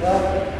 Well,